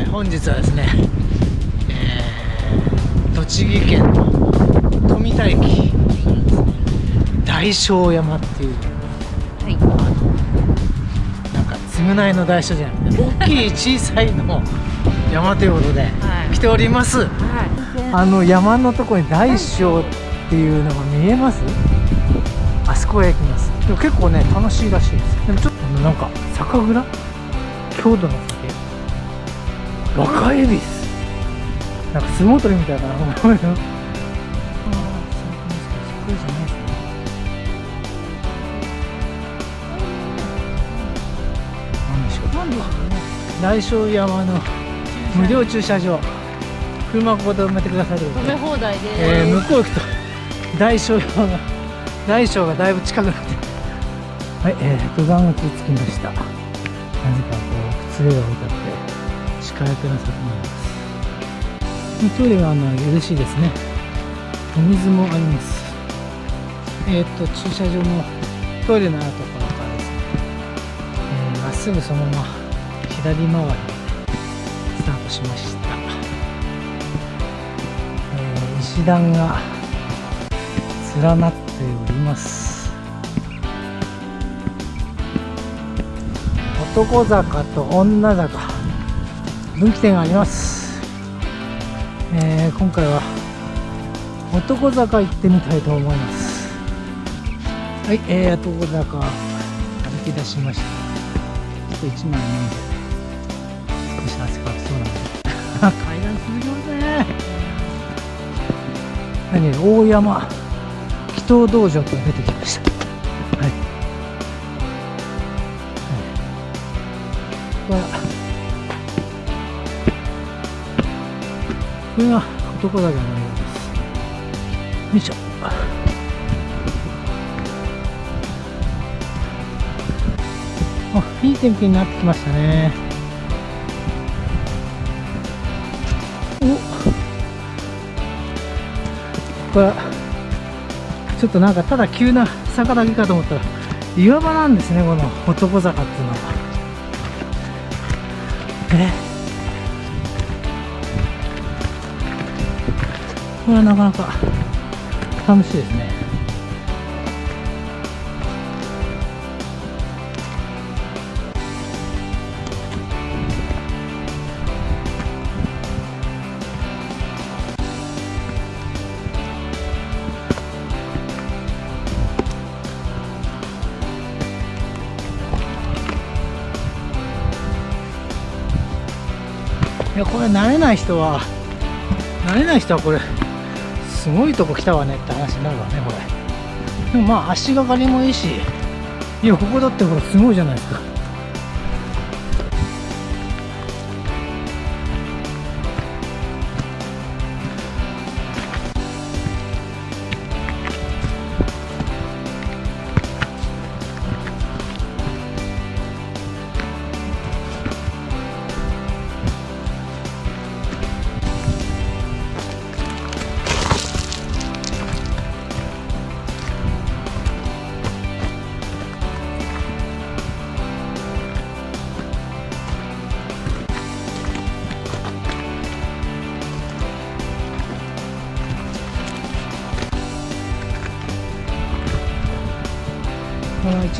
えー本日はですね、えー栃木県の富田駅からですね大正山っていうはい。なんか償いの大将じゃなくて大きい小さいの山ということではい。来ております、はい。あの山のところに大小っていうのが見えます？あそこへ行きます。でも結構ね楽しいらしいですでもちょっとあのなんか酒蔵？郷土の酒？若恵比寿？なんか相撲取りみたいな思いですねなんでしょうなんでしょうね。大正山の無料駐車場。車ここで埋めてくださいということで。食べ放題で。えー向こう行くと大正山が大正がだいぶ近くなって。はい、えー、登山口に着きました。なぜかこう杖が置いてあって近役の先にありますトイレがあるのは嬉しいですね。お水もあります。えっ、と駐車場のトイレのあるところからですね。えーまっすぐそのまま左回りでスタートしました、えー石段が連なっております。男坂と女坂。分岐点があります、えー今回は男坂行ってみたいと思います。はい、えー、男坂歩き出しました。ちょっと一枚飲んで少し汗かきそうなんで。階段続きますね。何？大山。祈祷道場と出てきました。はい、はい、これはこれが男坂のようです。よいしょ。あいい天気になってきましたね。お。これちょっとなんかただ急な坂だけかと思ったら岩場なんですねこの男坂っていうのは。え？これはなかなか楽しいですね。いやこれ慣れない人は慣れない人はこれすごいとこ来たわねって話になるわねこれ。でもまあ足がかりもいいし。いやここだってほらすごいじゃないですか。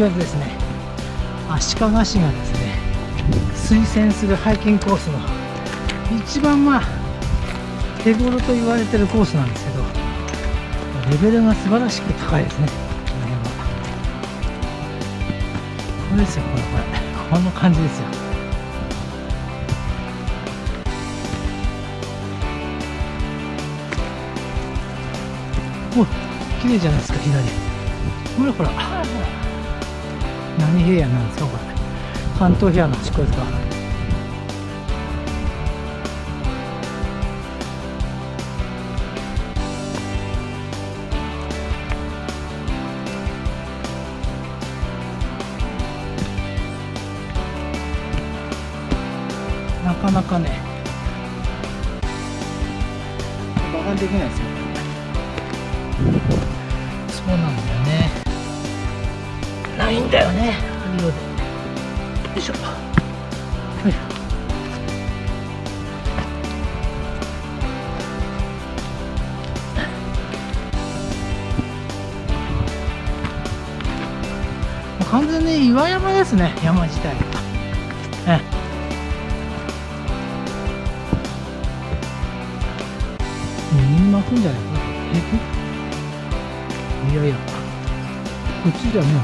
この一応ですね足利市がですね推薦するハイキングコースの一番まあ手頃と言われてるコースなんですけどレベルが素晴らしく高いですね。この辺はこれですよこれこれ。こんな感じですよ。お綺麗じゃないですか左。ほらほら。何平野なんですかこれ。関東平野の地区ですかよいしょ。はい完全に岩山ですね山自体。ね右巻くんじゃないかなえ？いやいや。こっちじゃもう。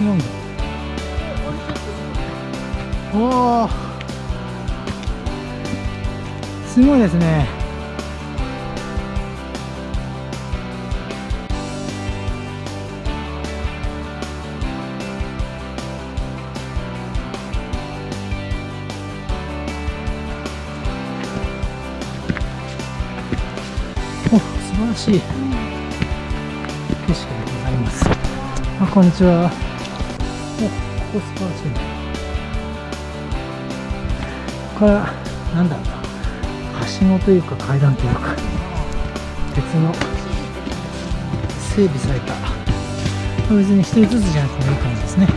違うんだ。おおすごいですね。お素晴らしい。景色でございます。あこんにちは。おここ素晴らしいねこれはなんだろうな。はしごというか階段というか鉄の整備された。別に1人ずつじゃなくてもいい感じですね。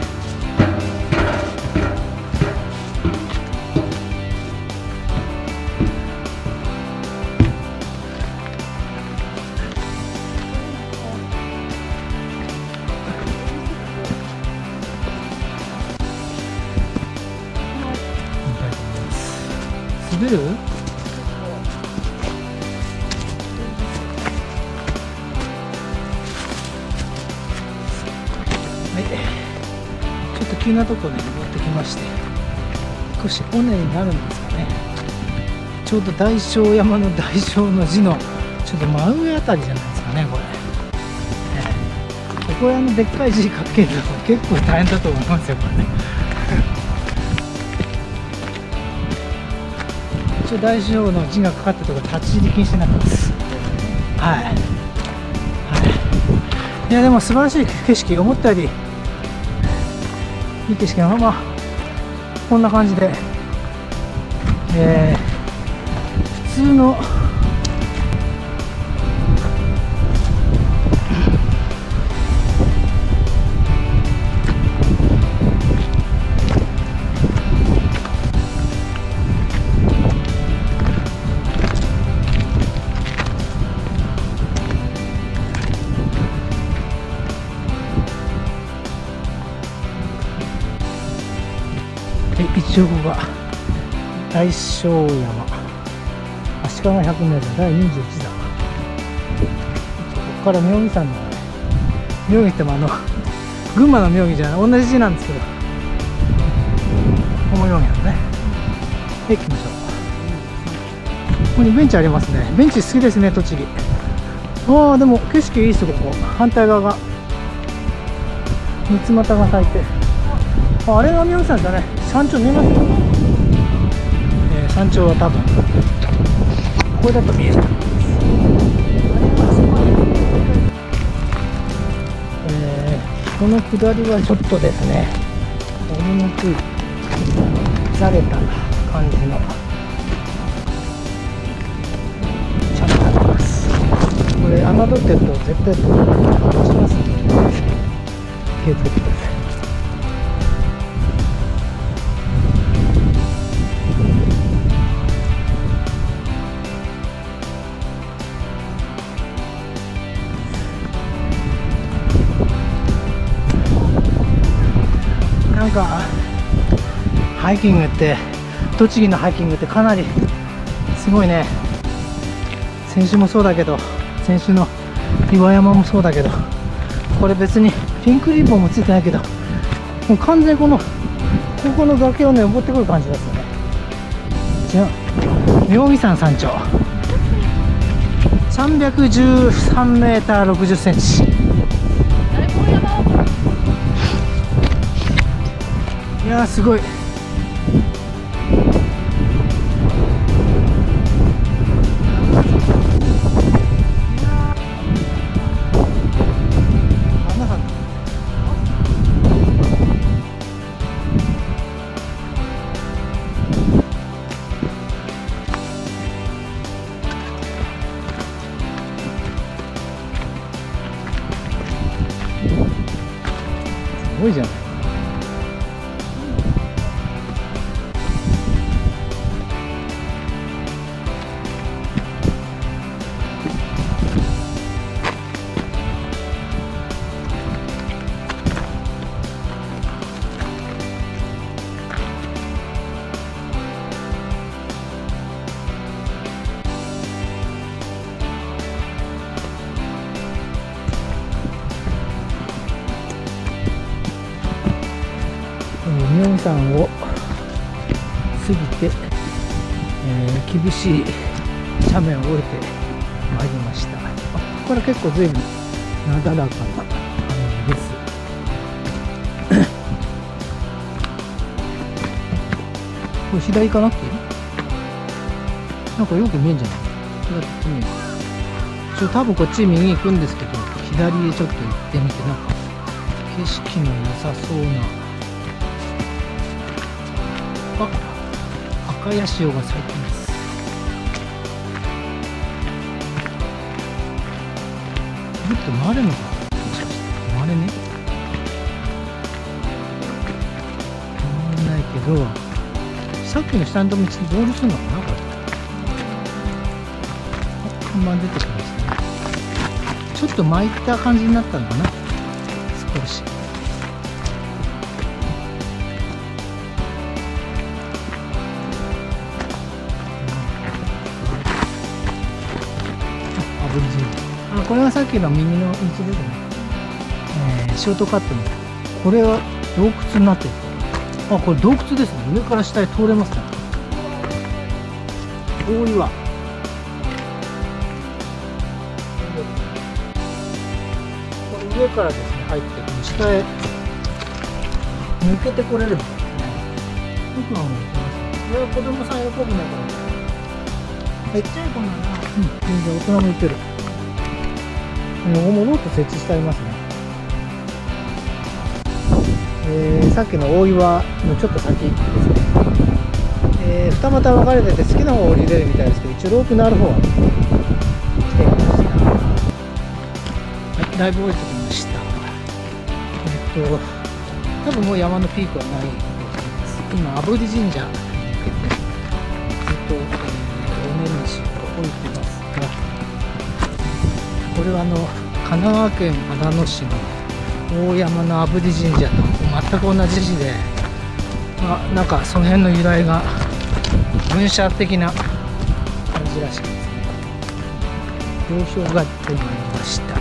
ます滑る？はい。ちょっと急なとこね登ってきまして少し尾根になるんですかね。ちょうど大正山の大正の字のちょっと真上あたりじゃないですかねこれ、ええ。ここへあのでっかい字書けると結構大変だと思いますよこれね。応大正の字がかかったところ立ち入り禁止になってます。はい、はい、い。やでも素晴らしい景色思ったよりいい景色のまあこんな感じで。えー普通のえ一応ここが大正山。足利百名山第21弾ここから妙義山の妙義ってもあの 群馬の妙義じゃない同じ字なんですけどこのようになるね。はい行きましょう。ここにベンチありますね。ベンチ好きですね栃木。ああでも景色いいっすここ。反対側が。三つ股が咲いて。ああれが妙義山だね。山頂見えます？よ、えー山頂は多分。これだと見える。えーこの下りはちょっとですね。折りにくいざれた感じの。ちゃんとあります。これ侮ってると絶対落ちます。んハイキングって栃木のハイキングってかなりすごいね。先週もそうだけど先週の岩山もそうだけどこれ別にピンクリボンもついてないけどもう完全にこのここの崖をね登ってくる感じですよね。じゃあ妙義山山頂。313メーター60センチ。いやすごい。すごいじゃない山を過ぎて、えー、厳しい斜面を降りてまいりました。ここから結構随分なだらかな感じです。これ左かなくていいなんかよく見えんじゃない？こっち見えるちょ多分こっち右行くんですけど左へちょっと行ってみてなんか景色の良さそうなあ赤ヤシオが咲いてます。もっと回るのかもしかして回れね？回れないけどさっきの下の道にゴールするのかな？これ。看板出てきましたね。ちょっと巻いた感じになったのかな？少し。これはさっきの右の道ですね、えー、ショートカットのこれは洞窟になってる。あこれ洞窟ですね。上から下へ通れますね。大岩これ上からですね入ってこの下へ抜けてこれるみたいですね。僕はもう行きます。これは子供さん喜ぶねこれ。めっちゃいい子なら。うん。全然大人も行けるもうもっと設置してありますね。えー、さっきの大岩のちょっと先ですね、えー、二股分かれてて好きな方を降りれるみたいですけど一応ロープのある方は来てみました。はいだいぶ降りてきました。えっと多分もう山のピークはないと思います。今阿部利神社に向けてずっと、えー、尾根道を降りてこれはあの神奈川県秦野市の大山の阿部利神社と全く同じ字で、まあ、なんかその辺の由来が文社的な感じらしいですね。表彰が出まいりました。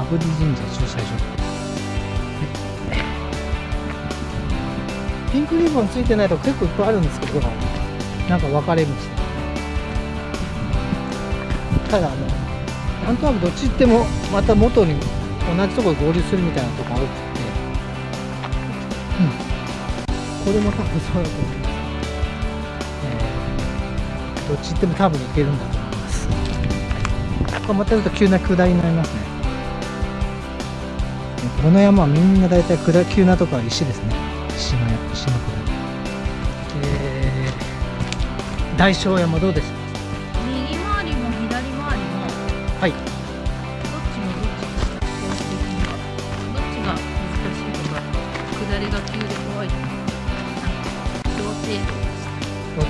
阿部利神社駐車場ピンクリボンついてないと結構いっぱいあるんですけどなんか分かれ道。でただあのなんとなくどっち行ってもまた元に同じところ合流するみたいなとこが多くて、うん、これも多分そうだと思います、えー、どっち行っても多分行けるんだと思います。ここまたちょっと急な下りになりますね。この山はみんな大体下急なとこは石ですね。石の石の下り、えー、大正山どうですか？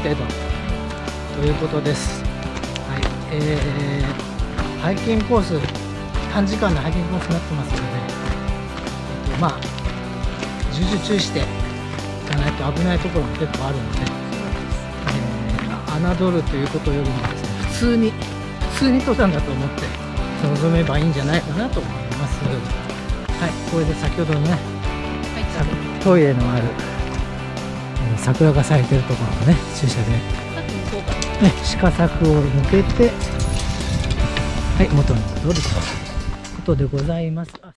程度。ということです。はい。えー、ハイキングコース短時間のハイキングコースになってますので、えっと、まあ重々注意していかないと危ないところも結構あるので、えー、侮るということよりもですね普通に普通に登山だと思って臨めばいいんじゃないかなと思います。はい。これで先ほどのねトイレのある、えー、桜が咲いてるところのね駐車で、ね、鹿作を抜けてはい元に戻るということでございます。